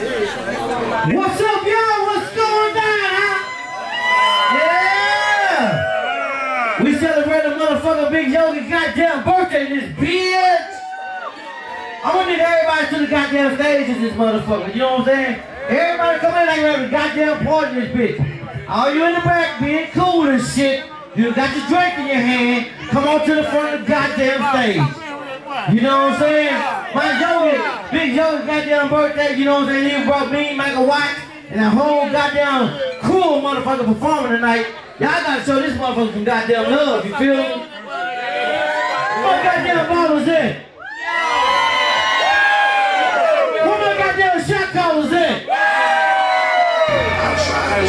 What's up, y'all? What's going down, huh? Yeah! We celebrate a motherfucker Big Yogi goddamn birthday this bitch! I want to need everybody to the goddamn stage in this motherfucker, you know what I'm saying? Everybody come in like having a goddamn party in this bitch. All you in the back being cool and shit, you got your drink in your hand, come on to the front of the goddamn stage. You know what I'm saying? My Yogi, Big Yogi goddamn birthday, you know what I'm saying? He brought me, Michael White, and that whole goddamn cool motherfucker performing tonight. Y'all gotta show this motherfucker some goddamn love, you feel me? What goddamn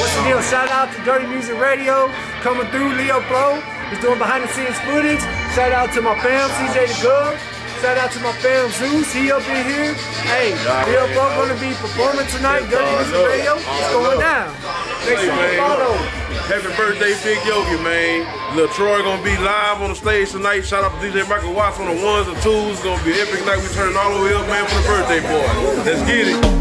what's the deal? Shout out to Durty Muzik Radio coming through. Leo Flo is doing behind the scenes footage. Shout out to my fam, CJ Tha Gov. Shout out to my fam Zeus, he up in here. Hey, Leo Flo gonna be performing tonight. Durty Muzik Radio, it's going down. Make sure you follow. Happy birthday, Big Yogi, man. Lil Troy gonna be live on the stage tonight. Shout out to DJ Michael Watts on the ones and twos. It's gonna be epic night. We turning all the way up, man, for the birthday boy. Let's get it.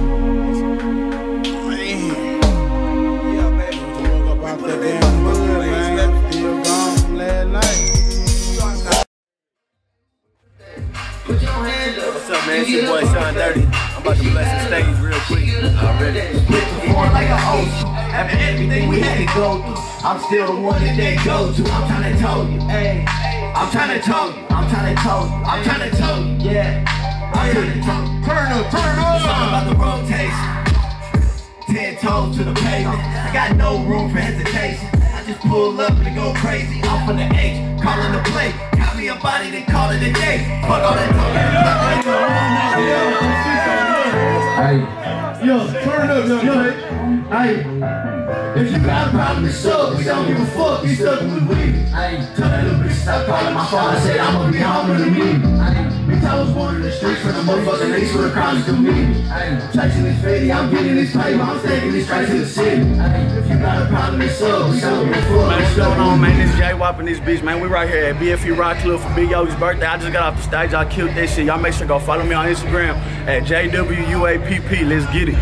Man? It's your boy Sean Dirty. I'm about to bless the stage real quick. Already. Born like an ocean. After everything we had to go through, I'm still the one that they go to. I'm trying to tell you, hey. I'm trying to tell you. I'm trying to tell you. I'm trying to tell you, yeah. I'm trying to tell you. Turn up, turn up. It's all about the rotation. Ten toes to the pavement. I got no room for hesitation. I just pull up and go crazy. Off on the H, calling the play. Got me a body, then call it a day. Fuck all that Hey, yo, turn up, yo, Hey, if you got a problem, it's up. We don't give a fuck. We stuck with we. Hey, tell that little bitch stop calling my phone. I said I'ma be home in a minute. Hey, bitch, I was born in the streets from the motherfucking east where the crowds to me. Hey, chasing this fitty, I'm getting this paper. I'm taking this straight to the city. If you got a problem, it's up. We don't give. Man, what's going on, man? This is Jay Wop in this bitch, man. We right here at BFE Rock Club for Big Yogi's birthday. I just got off the stage. I killed that shit. Y'all make sure to go follow me on Instagram at JWUAPP. Let's get it.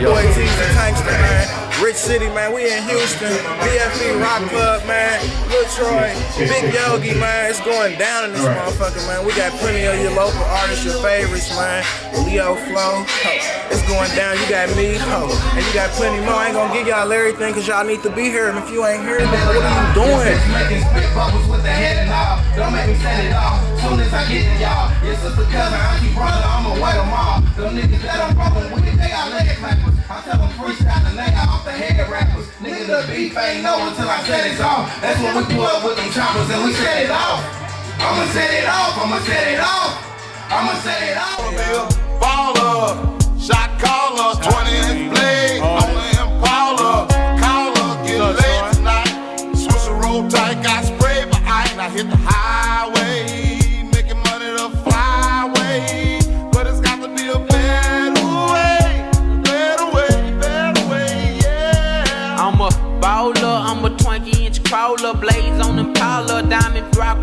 Yo. Boy, T's and Tankster, man. Rich City, man. We in Houston. BFE Rock Club, man. Lil Troy, Big Yogi, man. It's going down in this motherfucker, man. We got plenty of your local artists, your favorites, man. Leo Flo. It's going down. You got me, ho. And you got plenty more. I ain't gonna give y'all everything because y'all need to be here. And if you ain't here, then what are you doing? Making spit bubbles with the head and all. Don't make me set it off. Soon as I get to y'all, your sister, cousin, auntie, brother, I'ma white them all. Them niggas that I'm the beef ain't know until I set it off. That's when we pull up with them choppers and we set it off. I'ma set it off. I'ma set it off. I'ma set it off. Baller, shot caller, 20 inch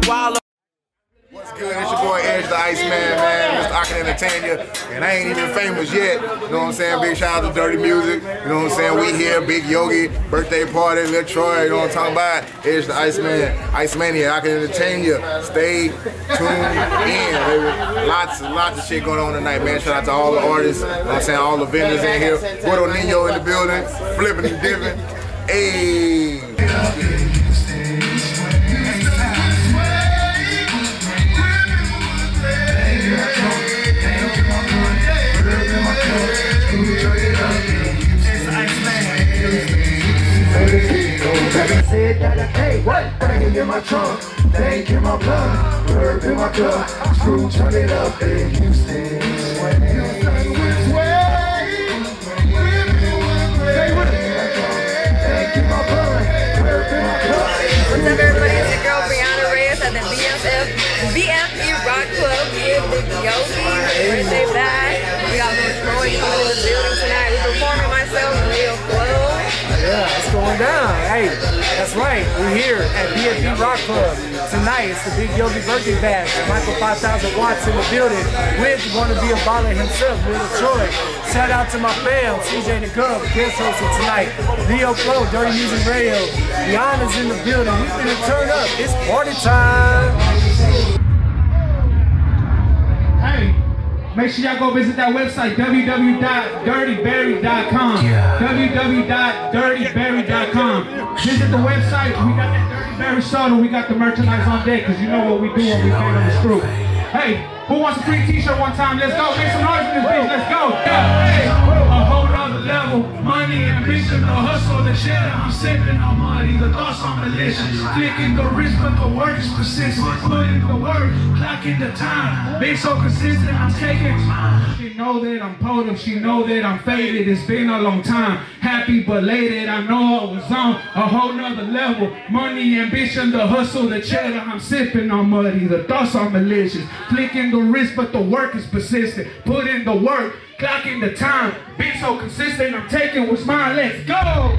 waller. What's good? It's your boy Edge the Iceman, man. Mr. I can entertain you. And I ain't even famous yet. You know what I'm saying? Big shout out to Durty Muzik. You know what I'm saying? We here, Big Yogi, birthday party, Lil Troy. You know what I'm talking about? Edge the Iceman. Icemania, I can entertain you. Stay tuned in, baby. Lots and lots of shit going on tonight, man. Shout out to all the artists. You know what I'm saying? All the vendors in here. Puerto Nino in the building. Flipping and dipping. Hey. In my trunk, thank in my blood, herb in my cup, screw turn it up in. Houston, at BFB Rock Club tonight. It's the Big Yogi birthday bash. Michael 5000 Watts in the building with to be a baller himself, Little Troy. Shout out to my fam, CJ Tha Gov, guest hosting tonight. Leo Flo, Durty Muzik Radio. Honors in the building. We're gonna turn up. It's party time. Make sure y'all go visit that website, www.dirtyberry.com. Yeah. www.dirtyberry.com. Visit the website. We got that Dirty Berry soda. We got the merchandise on deck because you know what we do when we bang on the screw. Hey, who wants a free t-shirt one time? Let's go. Make some noise in this bitch. Let's go. Hey, whole nother level. Money, ambition, the hustle, the shit. I'm sipping on money. The thoughts on malicious. Flicking the wrist, but the work is persistent. Putting the work, clocking the time. Being so consistent, I'm taking time. She know that I'm potent. She know that I'm faded. It's been a long time. Happy belated. I know I was on a whole nother level. Money, ambition, the hustle, the cheddar. I'm sipping on muddy. The thoughts are malicious. Flicking the wrist, but the work is persistent. Put in the work, clocking the time. Being so consistent, I'm taking what's mine. Let's go.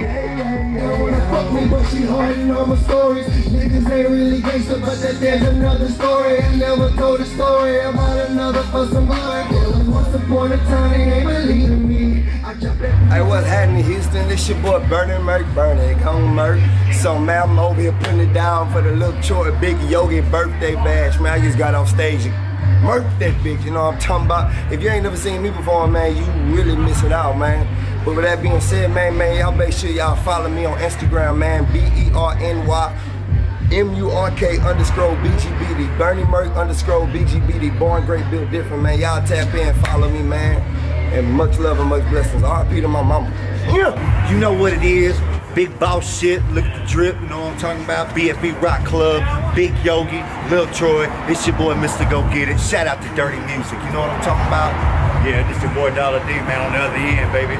Me, but she all my stories. Niggas ain't really that there's another story. I never told a story about another. Once upon a time they ain't me. I Hey, what's happening, Houston? This your boy Berny Murk, Berny, come Merc. So, man, I'm over here putting it down for the little short big yogi birthday bash, man. I just got off stage murk that bitch, you know what I'm talking about? If you ain't never seen me before, man, you really missing out, man. But with that being said, man, man, y'all make sure y'all follow me on Instagram, man, B-E-R-N-Y M-U-R-K underscore BGBD. Berny Murk underscore BGBD. Born great, built different, man. Y'all tap in, follow me, man. And much love and much blessings. RP to my mama. Yeah, you know what it is. Big boss shit, look at the drip, you know what I'm talking about? BFB Rock Club, Big Yogi, Lil Troy, it's your boy Mr. Go Get It. Shout out to Durty Muzik, you know what I'm talking about? Yeah, this your boy Dollar D, man, on the other end, baby.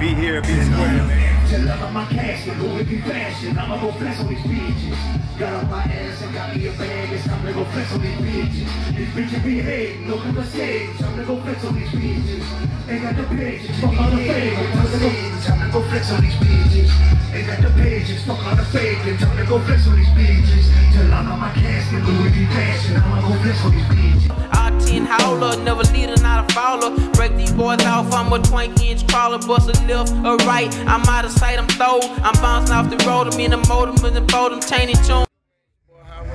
Be here, be square, man. Till up on my casket, Louis V fashion. I'ma go flex on these bitches. Got on my ass and got me a bag. It's time to go flex on these bitches. These bitches be hating, at the stage. Time to go flex on these bitches. Ain't got the pages, fuck on the fake. Time to go, time to go flex on these bitches. Ain't got the pages, fuck on the fake. Time to go flex on these bitches. Till I'm on my casket, Louis V fashion. I'ma go flex on these bitches. R10 howler, never leader, not a follower. Break these boys off, I'm a 20 inch crawler, bust a left or right. I'm out of sight, I'm throw. I'm bouncing off the road, I'm in the motor, in the boat, I'm chaining tune.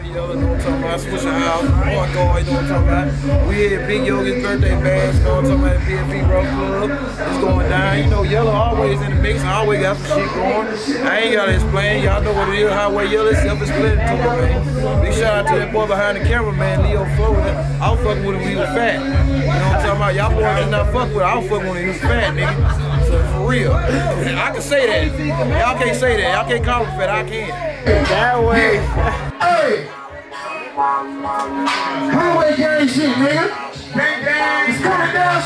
Yo, you know what I'm talking about? Switch your house. Boy, go, you know what I'm talking about? We here at Big Yogi's birthday bash, you know what I'm talking about? BFB Rock Club. It's going. You know, Yella always in the mix, I always got some shit going. I ain't gotta explain. Y'all know what it is. Highway Yella is self-explanatory, man. Big shout out to that boy behind the camera, man, Leo Flo. I was fucking with him when he was fat. You know what I'm talking about? Y'all boys did not fuck with him. I was fucking when he was fat, nigga. So for real. I can say that. Y'all can't say that. Y'all can't call him fat. I can. That way. Hey! Highway gang shit, nigga.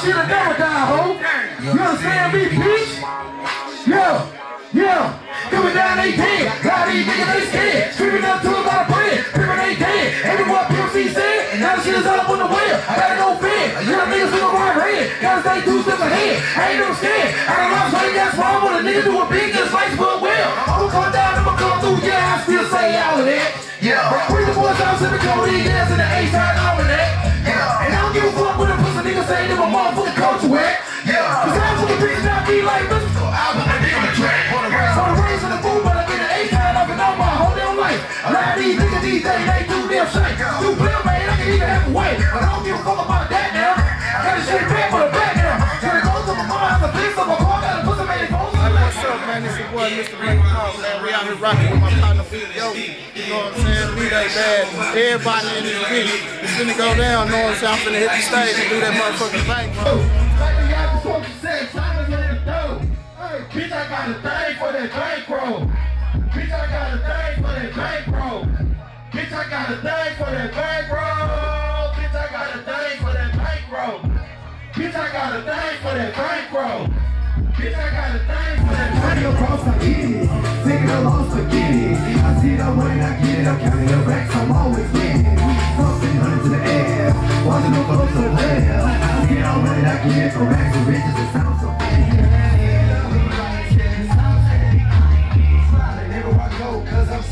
Shit will never die, ho. You understand me, bitch? Yeah, yeah. Coming down 18. Lot of these niggas they scared. Screaming up to about a bread. Screaming they dead. Everyone PMC said. Now the shit is up on the wheel. I gotta go fed. Young niggas with a right red. Gotta stay two steps ahead. I ain't never scared. I done lost weight, that's wrong. When a nigga do a big, just like but well. I'ma come down, I'ma come through. Yeah, I still say all of that. Yeah. Bring the boys out, sipping Cody, gas in the A-side and on the track. On the race, on the race in the boom, but I get an eight and on my whole damn life. A lot of these niggas these days, they shake. Too clear, man, I can even have a way. But I don't give a fuck about that now. I got this shit back for the back now. To my a piece of my car, got to put some in the what's up, man? It's your boy, Mr. Blake Paul, man. We out here rocking with my partner, Big Yogi. You know what I'm saying? We that bad. Everybody in this bitch is finna go down. Know what I'm saying? I'm finna hit the stage and do that motherfucking thing, bro. Got a thing for that bankroll. Bitch, I got a thing for that bankroll. Bitch, I got a thing for that bankroll. Bitch, I got a thing for that bankroll. Bitch, I got a thing for that bankroll. Bitch, I got a thing for that bankroll. across, I get. Taking a loss, forget it. I see the money, I get it. I'm counting the racks, I'm always winning. Something under the air. Watching them folks so well. I get all money, I get. From racks to riches, it sounds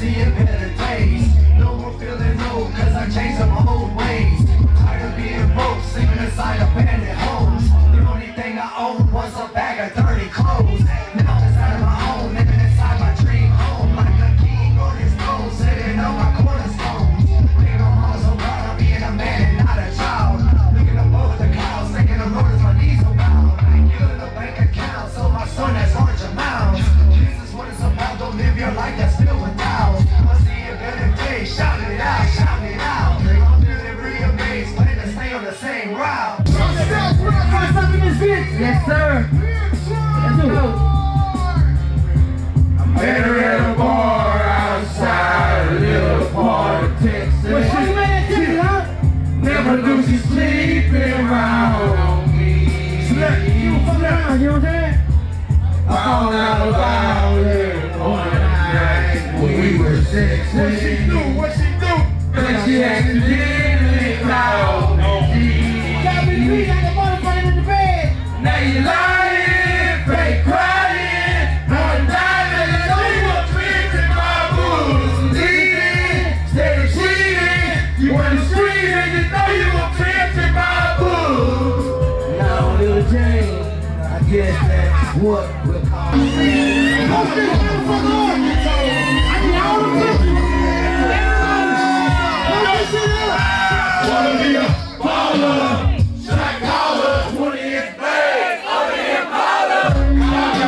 seeing better days. This shit up. Wanna be a baller, shot caller, 20th bag, on the Impala. I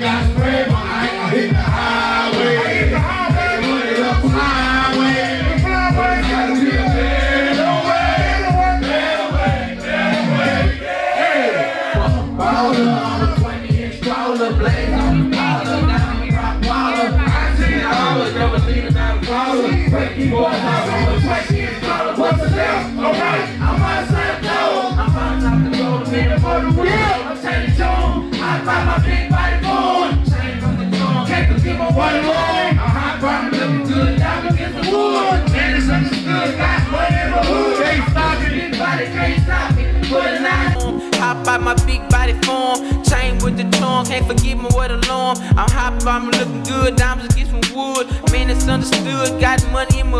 got. I spray behind. I hit the highway. Tune. I buy my big body the. I'm hot, I'm looking good. Against wood. Man, it's understood. In my hood. Can't stop body can't stop. Put it. Hop out my big body form, chain with the tongue, can't forget me what alarm. I'm hop, I'm looking good, diamonds get some wood. Man, it's understood, got money in my